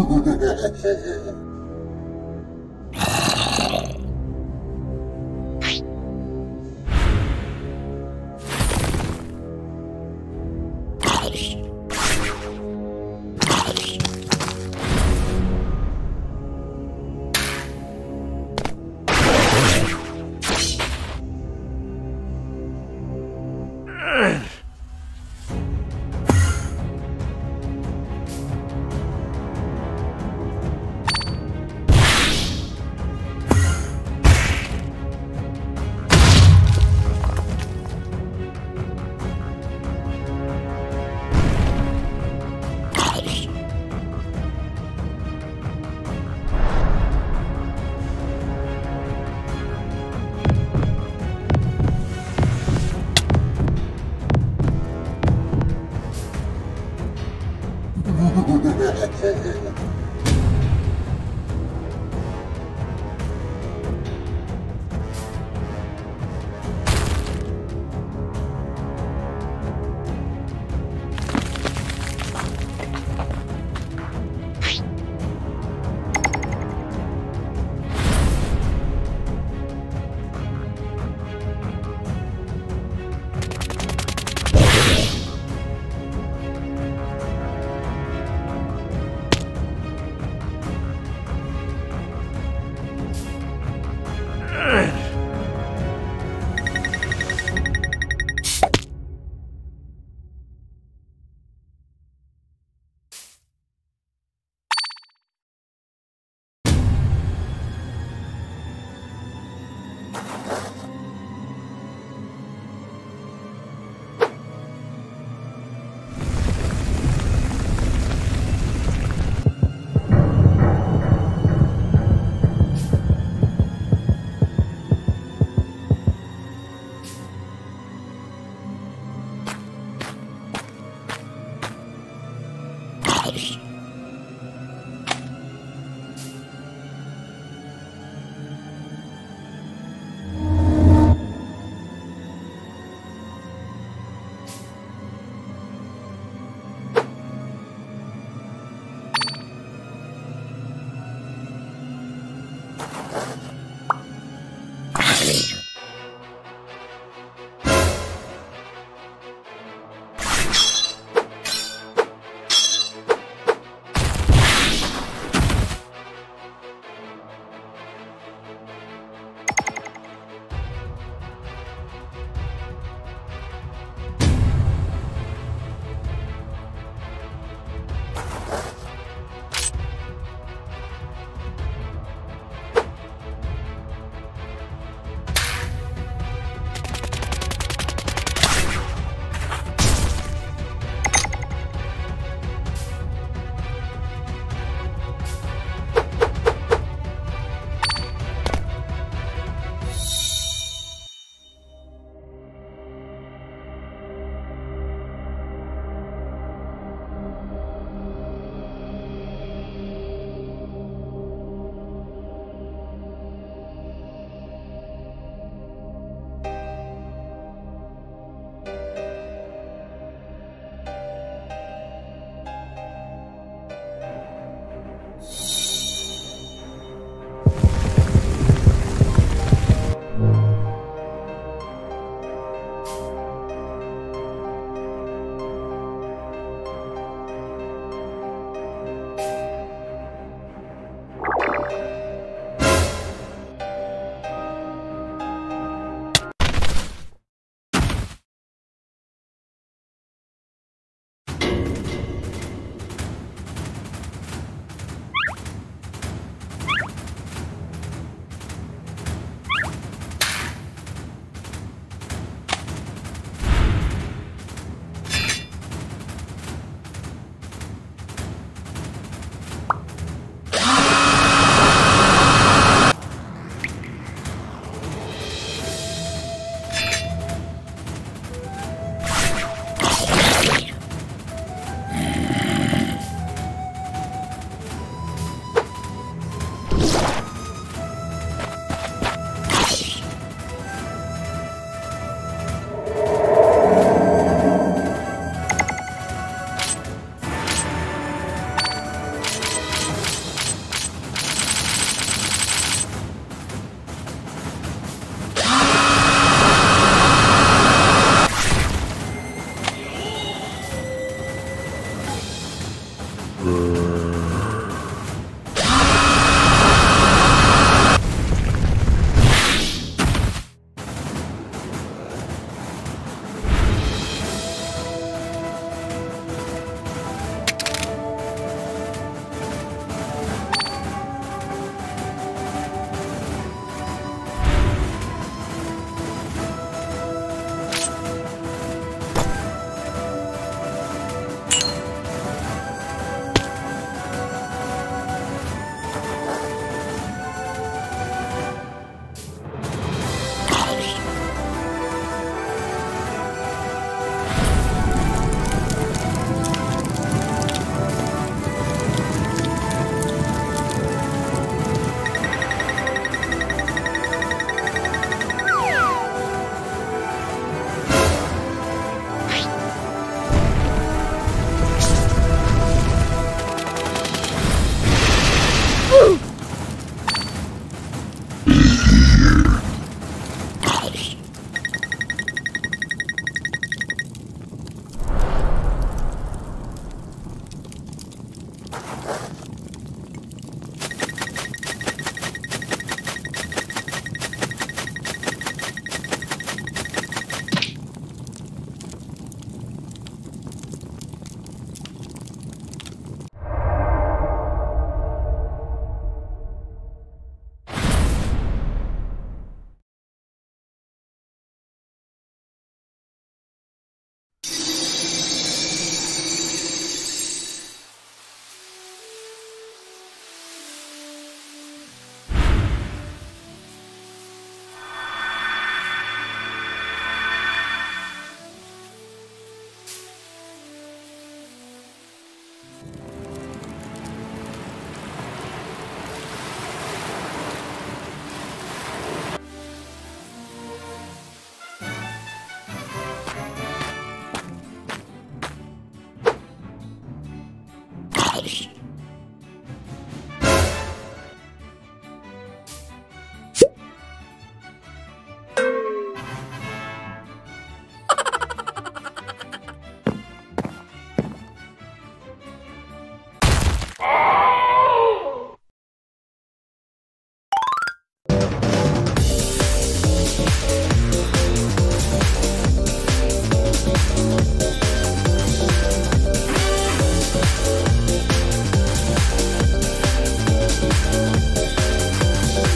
Oh, shit. Bon, on va bien le dépasser.